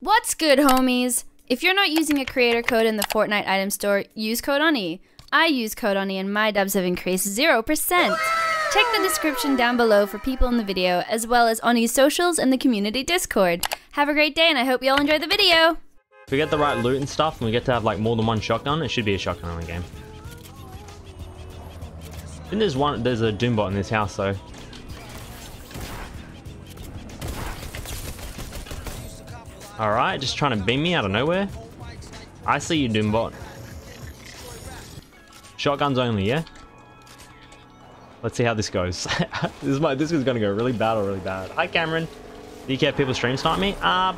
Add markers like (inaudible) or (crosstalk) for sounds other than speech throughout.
What's good, homies? If you're not using a creator code in the Fortnite item store, use code ONYI. I use code ONYI and my dubs have increased 0%. Check the description down below for people in the video, as well as ONYI's socials and the community Discord. Have a great day and I hope you all enjoy the video! If we get the right loot and stuff and we get to have like more than one shotgun, it should be a shotgun in the game. Think there's one, there's a Doombot in this house though. Alright, just trying to beam me out of nowhere. I see you, Doombot. Shotguns only, yeah? Let's see how this goes. (laughs) this is my, this is gonna go really bad or really bad. Hi, Cameron. Do you care if people stream snipe me? Uh,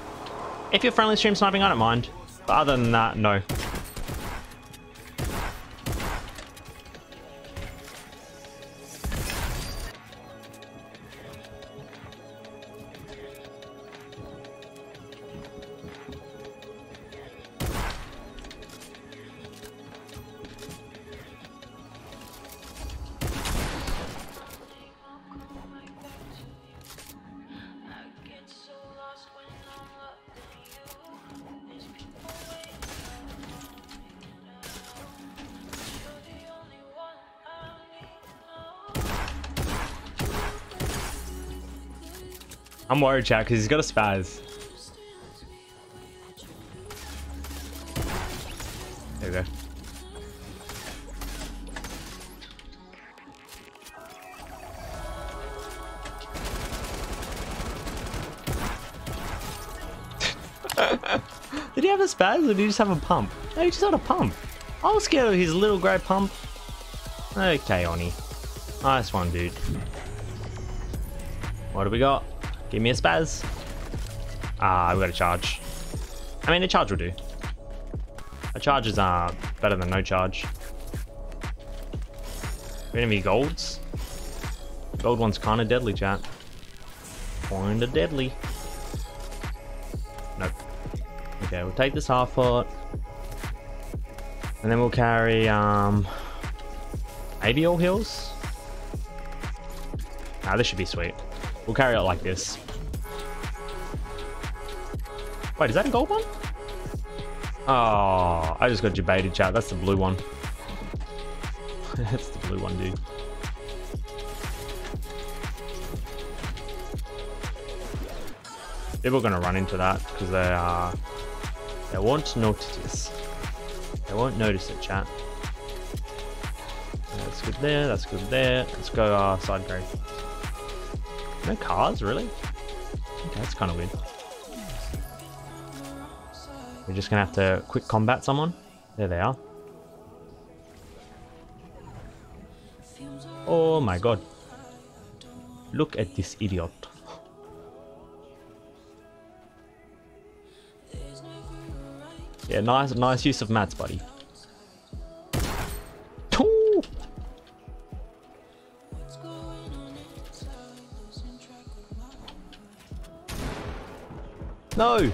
if you're friendly stream sniping, I don't mind. But other than that, no. I'm worried, chat, because he's got a spaz. There we go. (laughs) did he have a spaz or did he just have a pump? No, he just had a pump. I was scared of his little grey pump. Okay, Oni. Nice one, dude. What do we got? Give me a spaz. Ah, we've got a charge. I mean, a charge will do. A charge is uh, better than no charge. Enemy golds. Gold one's kind of deadly, chat. Kinda deadly. Nope. Okay, we'll take this half foot. And then we'll carry, um... Maybe all hills? Ah, this should be sweet. We'll carry it like this. Wait, is that a gold one? Oh, I just got debated, chat. That's the blue one. (laughs) That's the blue one, dude. People are gonna run into that because they are. They won't notice this. They won't notice it, chat. That's good there. That's good there. Let's go uh, side grave. No cars, really? Okay, that's kind of weird. We're just gonna have to quick combat someone. There they are. Oh my god. Look at this idiot. Yeah, nice nice use of mats, buddy. No!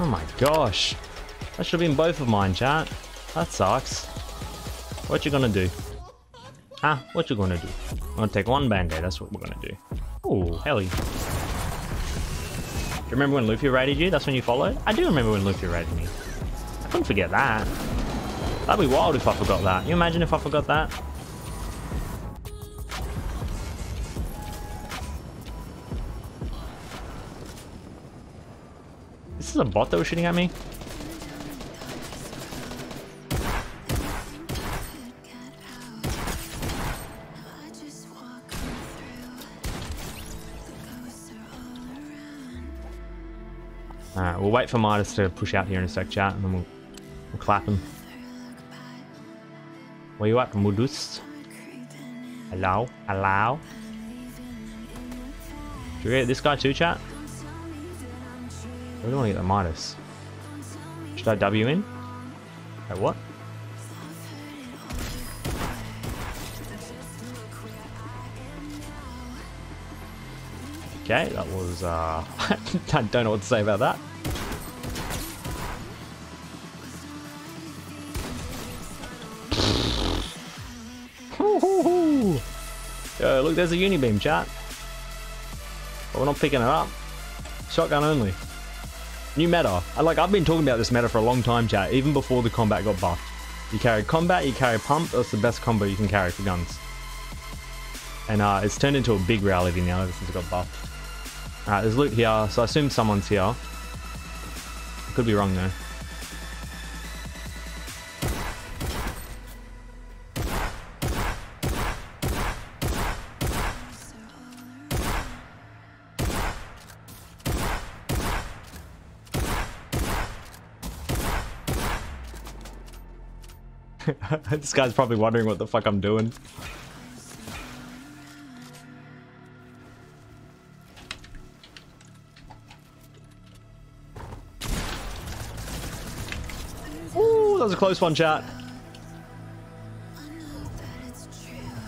Oh my gosh. That should have been both of mine, chat. That sucks. What you gonna do? Huh? What you gonna do? I'm gonna take one band-aid, that's what we're gonna do. Oh, hell yeah. Do you remember when Luffy raided you? That's when you followed? I do remember when Luffy raided me. I couldn't forget that. That'd be wild if I forgot that. You imagine if I forgot that? This is a bot that was shooting at me? Alright, we'll wait for Midas to push out here in a sec, chat, and then we'll, we'll clap him. Where you at, Midas? Hello? Hello? Should we get this guy too, chat? I really want to get the Midas. Should I W in? Wait, what? Okay, that was, uh, (laughs) I don't know what to say about that. Look, there's a unibeam, chat. But we're not picking it up. Shotgun only. New meta. I like I've been talking about this meta for a long time, chat, even before the combat got buffed. You carry combat, you carry pump, that's the best combo you can carry for guns. And uh, it's turned into a big reality now ever since it got buffed. Alright, there's loot here, so I assume someone's here. Could be wrong though. (laughs) this guy's probably wondering what the fuck I'm doing. Ooh, that was a close one, chat.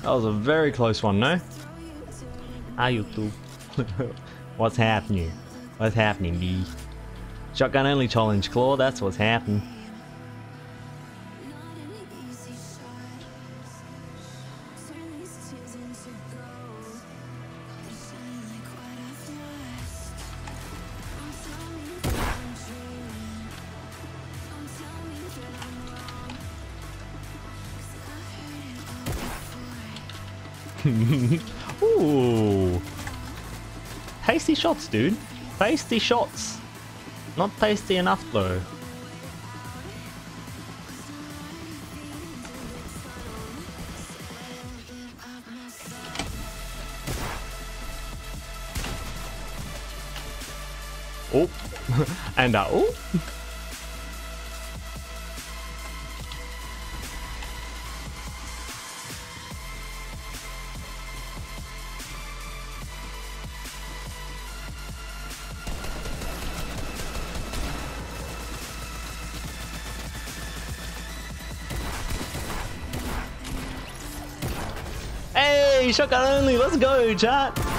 That was a very close one, no? Hi, YouTube. (laughs) what's happening? What's happening, B? Shotgun only challenge, Claw, that's what's happening. (laughs) Ooh. Tasty shots, dude. Tasty shots. Not tasty enough, though. Oh. (laughs) and uh, oh. Shotgun only, let's go, chat.